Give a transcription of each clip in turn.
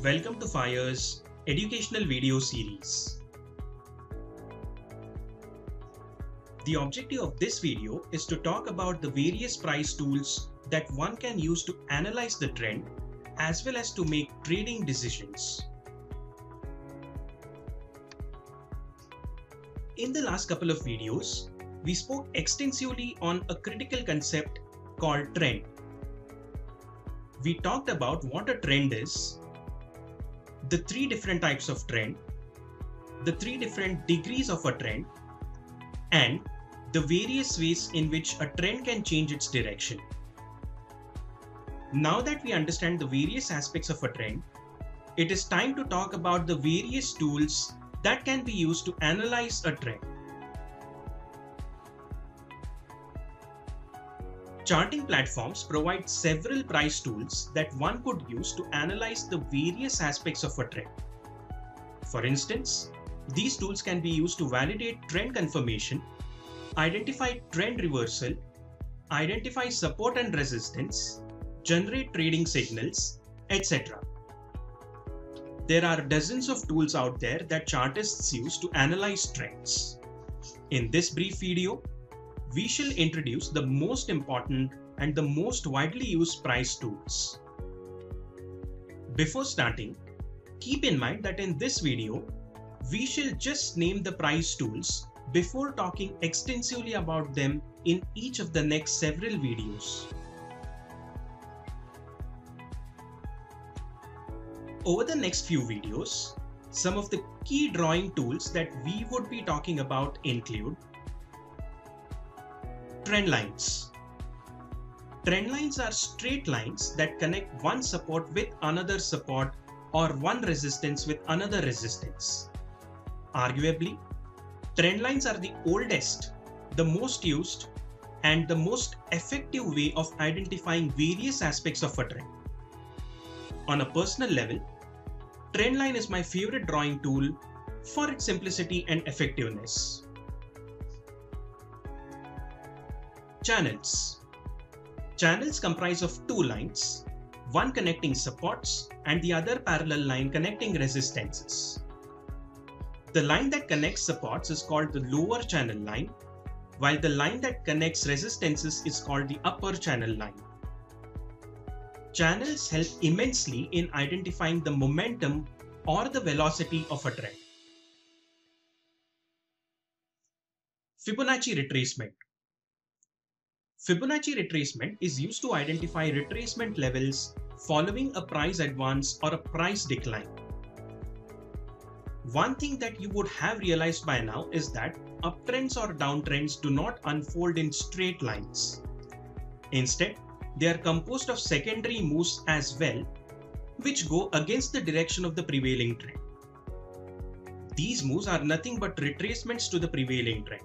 Welcome to FYERS educational video series. The objective of this video is to talk about the various price tools that one can use to analyze the trend as well as to make trading decisions. In the last couple of videos, we spoke extensively on a critical concept called trend. We talked about what a trend is, the three different types of trend, the three different degrees of a trend, and the various ways in which a trend can change its direction. Now that we understand the various aspects of a trend, it is time to talk about the various tools that can be used to analyze a trend. Charting platforms provide several price tools that one could use to analyze the various aspects of a trend. For instance, these tools can be used to validate trend confirmation, identify trend reversal, identify support and resistance, generate trading signals, etc. There are dozens of tools out there that chartists use to analyze trends. In this brief video, we shall introduce the most important and the most widely used price tools. Before starting, keep in mind that in this video, we shall just name the price tools before talking extensively about them in each of the next several videos. Over the next few videos, some of the key drawing tools that we would be talking about include Trend lines. Trend lines are straight lines that connect one support with another support or one resistance with another resistance. Arguably, trend lines are the oldest, the most used, and the most effective way of identifying various aspects of a trend. On a personal level, trend line is my favorite drawing tool for its simplicity and effectiveness. Channels. Channels comprise of two lines, one connecting supports and the other parallel line connecting resistances. The line that connects supports is called the lower channel line, while the line that connects resistances is called the upper channel line. Channels help immensely in identifying the momentum or the velocity of a trend. Fibonacci retracement. Fibonacci retracement is used to identify retracement levels following a price advance or a price decline. One thing that you would have realized by now is that uptrends or downtrends do not unfold in straight lines. Instead, they are composed of secondary moves as well, which go against the direction of the prevailing trend. These moves are nothing but retracements to the prevailing trend.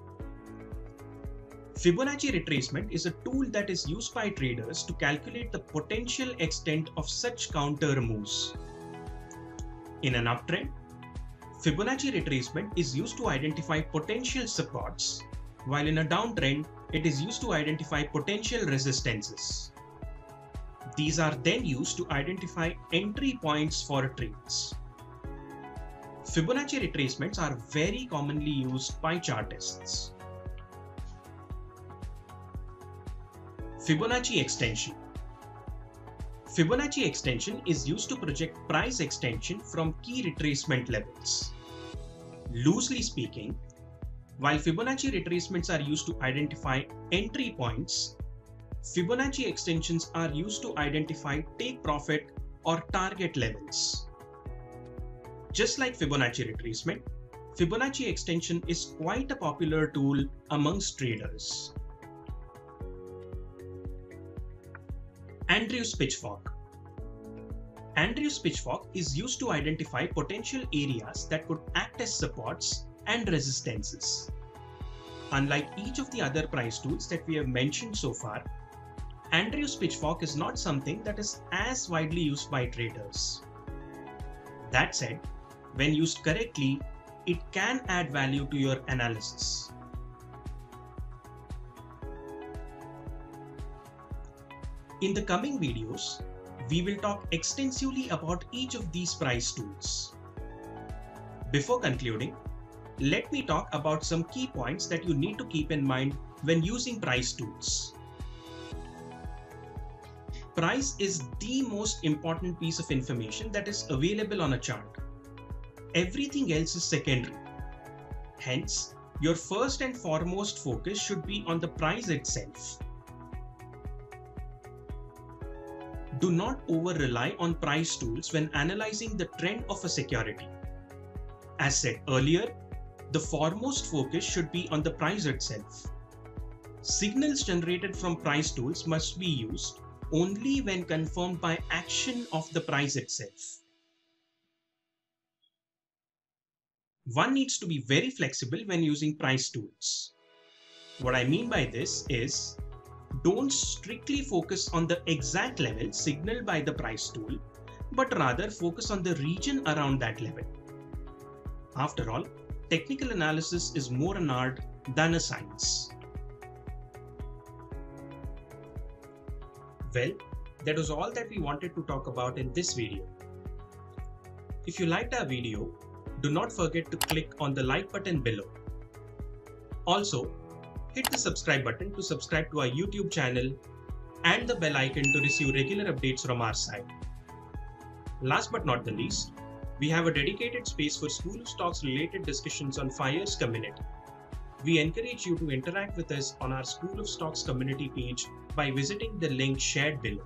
Fibonacci retracement is a tool that is used by traders to calculate the potential extent of such counter moves. In an uptrend, Fibonacci retracement is used to identify potential supports, while in a downtrend, it is used to identify potential resistances. These are then used to identify entry points for trades. Fibonacci retracements are very commonly used by chartists. Fibonacci extension. Fibonacci extension is used to project price extension from key retracement levels. Loosely speaking, while Fibonacci retracements are used to identify entry points, Fibonacci extensions are used to identify take profit or target levels. Just like Fibonacci retracement, Fibonacci extension is quite a popular tool amongst traders. Andrews pitchfork. Andrews pitchfork is used to identify potential areas that could act as supports and resistances. Unlike each of the other price tools that we have mentioned so far, Andrews pitchfork is not something that is as widely used by traders. That said, when used correctly, it can add value to your analysis. In the coming videos, we will talk extensively about each of these price tools. Before concluding, let me talk about some key points that you need to keep in mind when using price tools. Price is the most important piece of information that is available on a chart. Everything else is secondary. Hence, your first and foremost focus should be on the price itself. Do not over rely on price tools when analyzing the trend of a security. As said earlier, the foremost focus should be on the price itself. Signals generated from price tools must be used only when confirmed by action of the price itself. One needs to be very flexible when using price tools. What I mean by this is don't strictly focus on the exact level signaled by the price tool, but rather focus on the region around that level. After all, technical analysis is more an art than a science. Well, that was all that we wanted to talk about in this video. If you liked our video, do not forget to click on the like button below. Also, hit the subscribe button to subscribe to our YouTube channel and the bell icon to receive regular updates from our side. Last but not the least, we have a dedicated space for School of Stocks related discussions on FYERS community. We encourage you to interact with us on our School of Stocks community page by visiting the link shared below.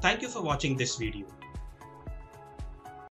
Thank you for watching this video.